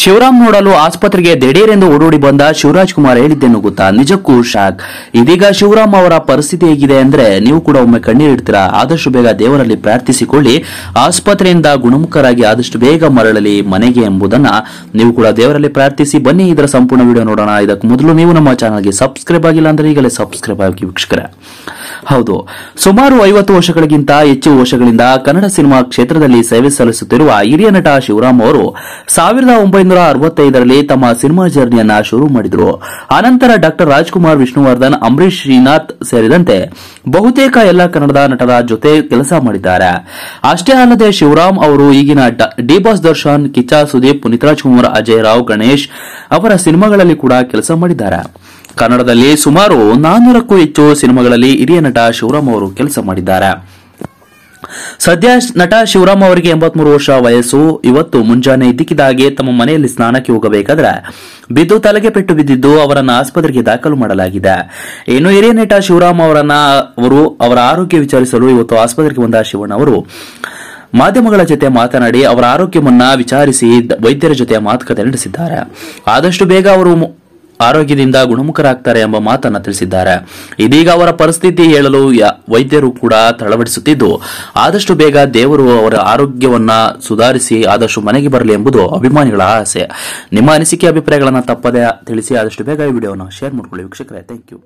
ಶಿವರಾಮ್ ನೋಡಲು ಆಸ್ಪತ್ರೆಗೆ ದಿಢೀರೆಂದು ಓಡೋಡಿ ಬಂದ ಶಿವರಾಜ್ ಕುಮಾರ್ ಹೇಳಿದ್ದೇನು ಗೊತ್ತಾ? ನಿಜಕ್ಕೂ ಶಾಕ್. ಇದೀಗ ಶಿವರಾಮ್ ಅವರ ಪರಿಸ್ಥಿತಿ ಹೇಗಿದೆ ಅಂದ್ರೆ ನೀವು ಕೂಡ ಒಮ್ಮೆ ಕಣ್ಣೀರಿಡ್ತೀರಾ ಆದಷ್ಟು ಬೇಗ ದೇವರಲ್ಲಿ ಪ್ರಾರ್ಥಿಸಿಕೊಳ್ಳಿ. ಆಸ್ಪತ್ರೆಯಿಂದ ಗುಣಮುಖರಾಗಿ ಆದಷ್ಟು ಬೇಗ ಮರಳಲಿ ಮನೆಗೆ ಎಂಬುದನ್ನ ನೀವು ಕೂಡ ದೇವರಲ್ಲಿ ಪ್ರಾರ್ಥಿಸಿ. ಬನ್ನಿ ಇದರ ಸಂಪೂರ್ಣ ವಿಡಿಯೋ ನೋಡೋಣ. ಇದಕ್ಕೆ ಮೊದಲು ನೀವು ನಮ್ಮ ಚಾನಲ್ಗೆ ಸಬ್ಸ್ಕ್ರೈಬ್ ಆಗಿಲ್ಲ ಅಂದ್ರೆ ಈಗಲೇ ಸಬ್ಸ್ಕ್ರೈಬ್ ಆಗಿ ವೀಕ್ಷಕರೇ. ಹೌದು. ಸುಮಾರು ಐವತ್ತು ವರ್ಷಗಳಿಗಿಂತ ಹೆಚ್ಚು ವರ್ಷಗಳಿಂದ ಕನ್ನಡ ಸಿನಿಮಾ ಕ್ಷೇತ್ರದಲ್ಲಿ ಸೇವೆ ಸಲ್ಲಿಸುತ್ತಿರುವ ಹಿರಿಯ ನಟ ಶಿವರಾಮ್ ಅವರು ಸಾವಿರದ ಒಂಬೈನೂರ ಅರವತ್ತೈದರಲ್ಲಿ ತಮ್ಮ ಸಿನಿಮಾ ಜರ್ನಿಯನ್ನ ಶುರು ಮಾಡಿದರು. ಆನಂತರ ಡಾಕ್ಟರ್ ರಾಜ್ಕುಮಾರ್ ವಿಷ್ಣುವರ್ಧನ್ ಅಂಬರೀಶ್ ಶ್ರೀನಾಥ್ ಸೇರಿದಂತೆ ಬಹುತೇಕ ಎಲ್ಲ ಕನ್ನಡದ ನಟರ ಜೊತೆ ಕೆಲಸ ಮಾಡಿದ್ದಾರೆ. ಅಷ್ಟೇ ಅಲ್ಲದೆ ಶಿವರಾಮ್ ಅವರು ಈಗಿನ ಡ- ಡಿ ಬಾಸ್ ದರ್ಶನ್, ಕಿಚ್ಚ ಸುದೀಪ್ ಪುನೀತ್ ರಾಜ್ಕುಮಾರ್ ಅಜಯ್ ರಾವ್, ಗಣೇಶ್ ಅವರ ಸಿನಿಮಾಗಳಲ್ಲಿ ಕೂಡ ಕೆಲಸ ಮಾಡಿದ್ದಾರೆ. ಕನ್ನಡದಲ್ಲಿ ಸುಮಾರು ನಾನ್ನೂರಕ್ಕೂ ಹೆಚ್ಚು ಸಿನಿಮಾಗಳಲ್ಲಿ ಹಿರಿಯ ನಟ ಶಿವರಾಮ್ ಅವರು ಕೆಲಸ ಮಾಡಿದ್ದಾರೆ. ಸದ್ಯ ನಟ ಶಿವರಾಮ್ ಅವರಿಗೆ ಎಂಬತ್ಮೂರು ವರ್ಷ ವಯಸ್ಸು. ಇವತ್ತು ಮುಂಜಾನೆ ಇದ್ದಕ್ಕಿದ್ದಾಗೆ ತಮ್ಮ ಮನೆಯಲ್ಲಿ ಸ್ನಾನಕ್ಕೆ ಹೋಗಬೇಕಾದ್ರೆ ಬಿದ್ದು ತಲೆಗೆ ಪೆಟ್ಟು ಬಿದ್ದಿದ್ದು ಅವರನ್ನು ಆಸ್ಪತ್ರೆಗೆ ದಾಖಲು ಮಾಡಲಾಗಿದೆ. ಇನ್ನು ಹಿರಿಯ ನಟ ಶಿವರಾಮ್ ಅವರನ್ನ ಅವರು ಅವರ ಆರೋಗ್ಯ ವಿಚಾರಿಸಲು ಇವತ್ತು ಆಸ್ಪತ್ರೆಗೆ ಬಂದ ಶಿವಣ್ಣ ಅವರು ಮಾಧ್ಯಮಗಳ ಜೊತೆ ಮಾತನಾಡಿ ಅವರ ಆರೋಗ್ಯವನ್ನ ವಿಚಾರಿಸಿ ವೈದ್ಯರ ಜೊತೆ ಮಾತುಕತೆ ನಡೆಸಿದ್ದಾರೆ. ಆದಷ್ಟು ಬೇಗ ಅವರು ಆರೋಗ್ಯದಿಂದ ಗುಣಮುಖರಾಗ್ತಾರೆ ಎಂಬ ಮಾತನ್ನು ತಿಳಿಸಿದ್ದಾರೆ. ಇದೀಗ ಅವರ ಪರಿಸ್ಥಿತಿ ಹೇಳಲು ವೈದ್ಯರು ಕೂಡ ತಳವಡಿಸುತ್ತಿದ್ದು, ಆದಷ್ಟು ಬೇಗ ದೇವರು ಅವರ ಆರೋಗ್ಯವನ್ನ ಸುಧಾರಿಸಿ ಆದಷ್ಟು ಮನೆಗೆ ಬರಲಿ ಎಂಬುದು ಅಭಿಮಾನಿಗಳ ಆಸೆ. ನಿಮ್ಮ ಅನಿಸಿಕೆ, ಅಭಿಪ್ರಾಯಗಳನ್ನು ತಪ್ಪದೆ ತಿಳಿಸಿ ಆದಷ್ಟು ಬೇಗ ಈ ವಿಡಿಯೋನ ಶೇರ್ ಮಾಡ್ಕೊಳ್ಳಿ. ವೀಕ್ಷಕರೇ ಥ್ಯಾಂಕ್ ಯು